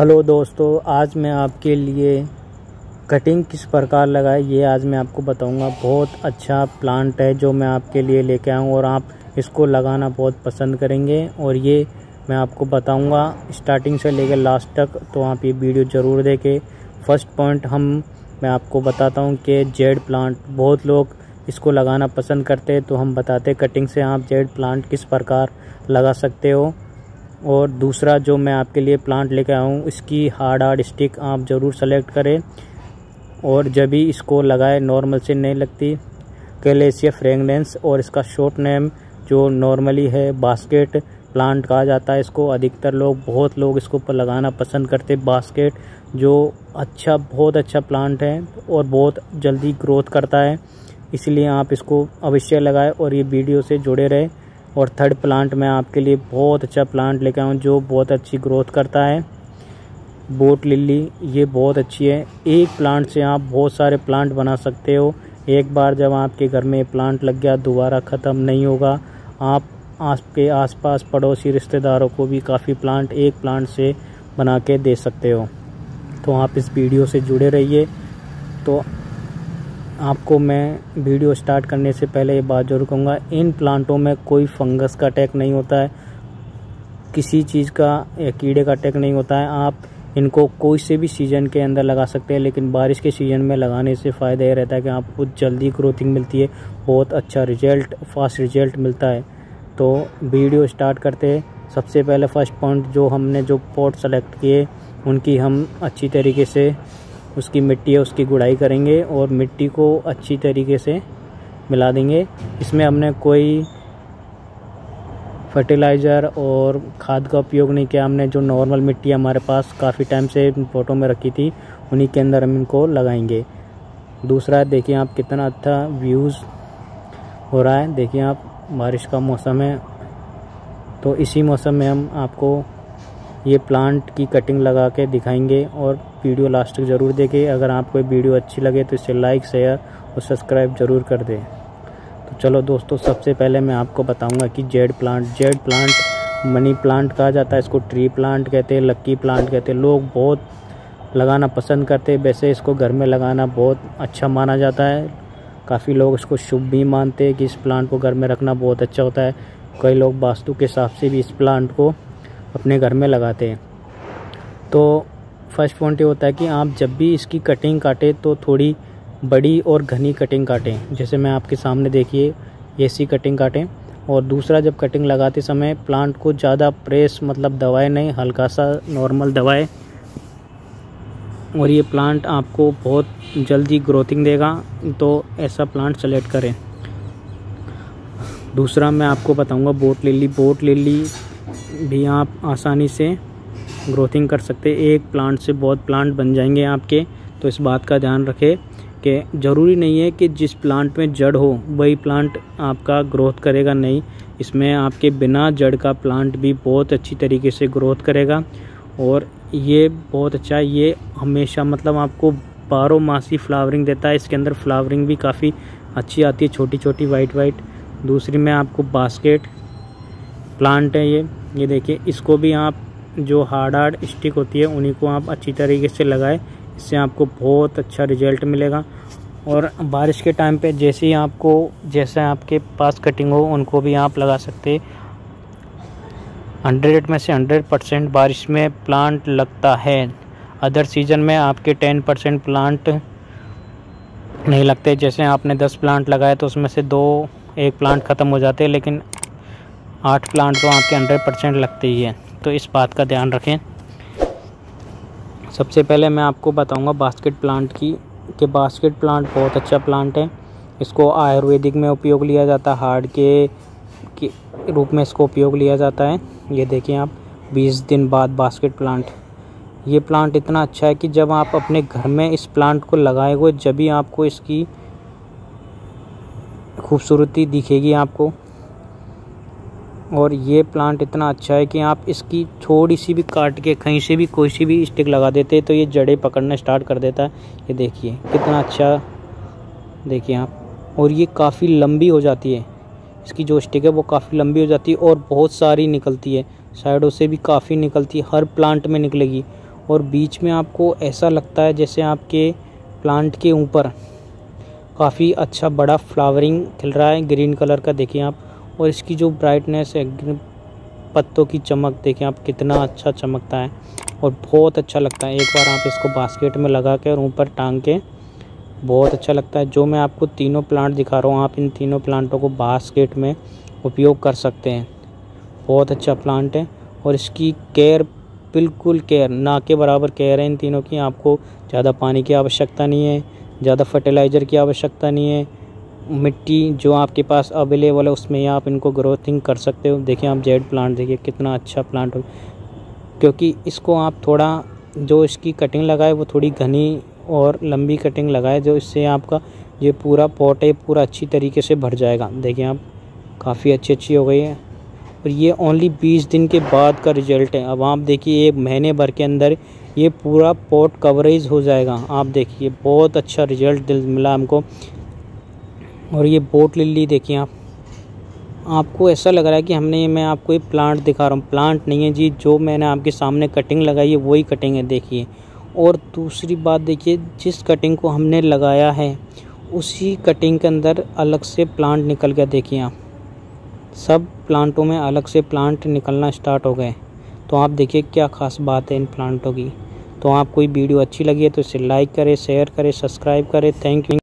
Hello दोस्तों, आज मैं आपके लिए कटिंग किस प्रकार लगाए, ये आज मैं आपको बताऊँगा। बहुत अच्छा प्लांट है जो मैं आपके लिए लेके आऊँ और आप इसको लगाना बहुत पसंद करेंगे। और ये मैं आपको बताऊँगा स्टार्टिंग से लेकर लास्ट तक तो आप ये वीडियो ज़रूर देखें। फ़र्स्ट पॉइंट हम, मैं आपको बताता हूँ कि जेड प्लांट बहुत लोग इसको लगाना पसंद करते हैं तो हम बताते कटिंग से आप जेड प्लांट किस प्रकार लगा सकते हो। और दूसरा जो मैं आपके लिए प्लांट लेकर आया हूँ इसकी हार्ड हार्ड स्टिक आप ज़रूर सेलेक्ट करें। और जब भी इसको लगाए नॉर्मल से नहीं लगती। कैलेसिया फ्रेगनेंस और इसका शॉर्ट नेम जो नॉर्मली है बास्केट प्लांट कहा जाता है। इसको अधिकतर लोग, बहुत लोग इसको पर लगाना पसंद करते बास्केट जो अच्छा बहुत अच्छा प्लांट है और बहुत जल्दी ग्रोथ करता है। इसलिए आप इसको अवश्य लगाएँ और ये वीडियो से जुड़े रहे। और थर्ड प्लांट मैं आपके लिए बहुत अच्छा प्लांट लेकर आऊँ जो बहुत अच्छी ग्रोथ करता है। बोट लिली ये बहुत अच्छी है। एक प्लांट से आप बहुत सारे प्लांट बना सकते हो। एक बार जब आपके घर में प्लांट लग गया, दोबारा ख़त्म नहीं होगा। आप आपके आसपास पड़ोसी रिश्तेदारों को भी काफ़ी प्लांट एक प्लांट से बना के दे सकते हो। तो आप इस वीडियो से जुड़े रहिए। तो आपको मैं वीडियो स्टार्ट करने से पहले ये बात ज़रूर कहूँगा, इन प्लांटों में कोई फंगस का अटैक नहीं होता है, किसी चीज़ का या कीड़े का अटैक नहीं होता है, आप इनको कोई से भी सीज़न के अंदर लगा सकते हैं, लेकिन बारिश के सीज़न में लगाने से फ़ायदा ये रहता है कि आपको जल्दी ग्रोथिंग मिलती है, बहुत अच्छा रिज़ल्ट, फास्ट रिज़ल्ट मिलता है। तो वीडियो स्टार्ट करते सबसे पहले फ़र्स्ट पॉइंट जो हमने जो पॉट सेलेक्ट किए, उनकी हम अच्छी तरीके से उसकी मिट्टी है, उसकी गुड़ाई करेंगे और मिट्टी को अच्छी तरीके से मिला देंगे। इसमें हमने कोई फर्टिलाइज़र और खाद का उपयोग नहीं किया। हमने जो नॉर्मल मिट्टी हमारे पास काफ़ी टाइम से फ़ोटो में रखी थी, उन्हीं के अंदर हम इनको लगाएँगे। दूसरा देखिए आप कितना अच्छा व्यूज़ हो रहा है। देखिए आप, बारिश का मौसम है तो इसी मौसम में हम आपको ये प्लांट की कटिंग लगा के दिखाएँगे और वीडियो लास्ट तक ज़रूर देखें। अगर आपको वीडियो अच्छी लगे तो इसे लाइक शेयर और सब्सक्राइब ज़रूर कर दें। तो चलो दोस्तों, सबसे पहले मैं आपको बताऊँगा कि jade plant jade plant money plant कहा जाता है। इसको ट्री प्लांट कहते हैं लक्की प्लांट कहते हैं। लोग बहुत लगाना पसंद करते हैं। वैसे इसको घर में लगाना बहुत अच्छा माना जाता है। काफ़ी लोग इसको शुभ भी मानते हैं कि इस प्लांट को घर में रखना बहुत अच्छा होता है। कई लोग वास्तु के हिसाब से भी इस प्लांट को अपने घर में लगाते हैं। तो फ़र्स्ट पॉइंट ये होता है कि आप जब भी इसकी कटिंग काटें तो थोड़ी बड़ी और घनी कटिंग काटें। जैसे मैं आपके सामने देखिए ऐसी कटिंग काटें। और दूसरा, जब कटिंग लगाते समय प्लांट को ज़्यादा प्रेस मतलब दबाए नहीं, हल्का सा नॉर्मल दबाए, और ये प्लांट आपको बहुत जल्दी ग्रोथिंग देगा तो ऐसा प्लांट सेलेक्ट करें। दूसरा, मैं आपको बताऊँगा बोट लिली बोट लिली भी आप आसानी से ग्रोथिंग कर सकते एक प्लांट से बहुत प्लांट बन जाएँगे आपके। तो इस बात का ध्यान रखें कि ज़रूरी नहीं है कि जिस प्लांट में जड़ हो, वही प्लांट आपका ग्रोथ करेगा नहीं। इसमें आपके बिना जड़ का प्लांट भी बहुत अच्छी तरीके से ग्रोथ करेगा। और ये बहुत अच्छा ये हमेशा मतलब आपको बारह मासी फ्लावरिंग देता है। इसके अंदर फ्लावरिंग भी काफ़ी अच्छी आती है छोटी छोटी वाइट वाइट दूसरी में आपको बास्केट प्लांट है ये। ये देखिए, इसको भी आप जो हार्ड हार्ड स्टिक होती है, उन्हीं को आप अच्छी तरीके से लगाए। इससे आपको बहुत अच्छा रिज़ल्ट मिलेगा। और बारिश के टाइम पे जैसे ही आपको, जैसे आपके पास कटिंग हो, उनको भी आप लगा सकते हंड्रेड में से हंड्रेड परसेंट बारिश में प्लांट लगता है। अदर सीज़न में आपके टेन परसेंट प्लांट नहीं लगते। जैसे आपने दस प्लांट लगाए तो उसमें से दो एक प्लांट ख़त्म हो जाते हैं, लेकिन आठ प्लांट तो आपके हंड्रेड परसेंट लगते ही है। तो इस बात का ध्यान रखें। सबसे पहले मैं आपको बताऊँगा बास्केट प्लांट की कि बास्केट प्लांट बहुत अच्छा प्लांट है। इसको आयुर्वेदिक में उपयोग लिया जाता है हार्ड के, के रूप में इसको उपयोग लिया जाता है। ये देखें आप 20 दिन बाद बास्केट प्लांट ये प्लांट इतना अच्छा है कि जब आप अपने घर में इस प्लांट को लगाए जब भी आपको इसकी खूबसूरती दिखेगी आपको और ये प्लांट इतना अच्छा है कि आप इसकी थोड़ी सी भी काट के, कहीं से भी कोई सी भी स्टिक लगा देते तो ये जड़ें पकड़ना स्टार्ट कर देता है। ये देखिए, कितना अच्छा देखिए आप। और ये काफ़ी लंबी हो जाती है। इसकी जो स्टिक है वो काफ़ी लंबी हो जाती है और बहुत सारी निकलती है। साइडों से भी काफ़ी निकलती है, हर प्लांट में निकलेगी। और बीच में आपको ऐसा लगता है जैसे आपके प्लांट के ऊपर काफ़ी अच्छा बड़ा फ्लावरिंग खिल रहा है ग्रीन कलर का। देखिए आप और इसकी जो ब्राइटनेस है पत्तों की चमक देखें आप, कितना अच्छा चमकता है और बहुत अच्छा लगता है। एक बार आप इसको बास्केट में लगा के और ऊपर टांग के, बहुत अच्छा लगता है। जो मैं आपको तीनों प्लांट दिखा रहा हूँ, आप इन तीनों प्लांटों को बास्केट में उपयोग कर सकते हैं। बहुत अच्छा प्लांट है और इसकी केयर बिल्कुल केयर ना के बराबर केयर है इन तीनों की। आपको ज़्यादा पानी की आवश्यकता नहीं है, ज़्यादा फर्टिलाइज़र की आवश्यकता नहीं है मिट्टी जो आपके पास अवेलेबल है, उसमें आप इनको ग्रोथिंग कर सकते हो। देखिए आप जेड प्लांट देखिए कितना अच्छा प्लांट हो। क्योंकि इसको आप थोड़ा, जो इसकी कटिंग लगाए, वो थोड़ी घनी और लंबी कटिंग लगाए, जो इससे आपका ये पूरा पॉट है पूरा अच्छी तरीके से भर जाएगा। देखिए आप, काफ़ी अच्छी अच्छी हो गई है। और ये ओनली बीस दिन के बाद का रिज़ल्ट है। अब आप देखिए, एक महीने भर के अंदर ये पूरा पॉट कवरेज हो जाएगा। आप देखिए, बहुत अच्छा रिज़ल्ट मिला हमको। और ये बोट लिली देखिए आप। आपको ऐसा लग रहा है कि हमने, मैं आपको ये प्लांट दिखा रहा हूँ। प्लांट नहीं है जी, जो मैंने आपके सामने कटिंग लगाई है, वही कटिंग है, देखिए। और दूसरी बात देखिए, जिस कटिंग को हमने लगाया है, उसी कटिंग के अंदर अलग से प्लांट निकल गया, देखिए आप। सब प्लांटों में अलग से प्लांट निकलना स्टार्ट हो गए। तो आप देखिए, क्या ख़ास बात है इन प्लांटों की। तो आपको वीडियो अच्छी लगी है तो इसे लाइक करें, शेयर करें, सब्सक्राइब करें। Thank you.